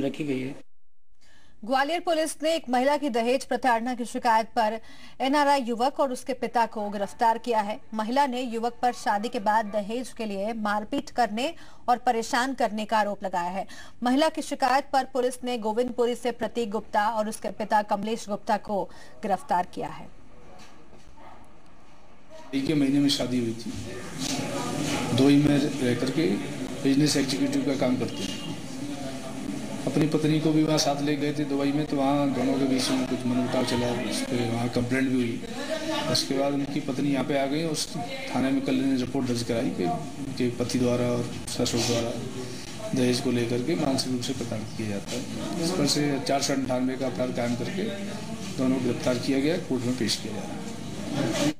रखी गई है। ग्वालियर पुलिस ने एक महिला की दहेज प्रताड़ना की शिकायत पर एनआरआई युवक और उसके पिता को गिरफ़्तार किया है। महिला ने युवक पर शादी के बाद दहेज के लिए मारपीट करने और परेशान करने का आरोप लगाया है। महिला की शिकायत पर पुलिस ने गोविंदपुरी से प्रतीक गुप्ता और उसके पिता कमलेश गुप्ता को गिरफ़्तार किया है। के महीने में शादी हुई थी। दो ही में रह करके बिज़नेस एग्जीक्यूटिव का काम करते हैं। अपनी पत्नी को भी वहाँ साथ ले गए थे दुबई में तो वहाँ दोनों के बीच में कुछ मनमुटाव चला। उस पर वहाँ कंप्लेंट भी हुई। उसके बाद उनकी पत्नी यहाँ पे आ गई उस थाने में कल ने रिपोर्ट दर्ज कराई कि उनके पति द्वारा और ससुर द्वारा दहेज को लेकर के मानसिक रूप से प्रताड़ित किया जाता है। इस पर से चार सौ अंठानवे का अपराध कायम करके दोनों गिरफ़्तार किया गया, कोर्ट में पेश किया जा रहा है।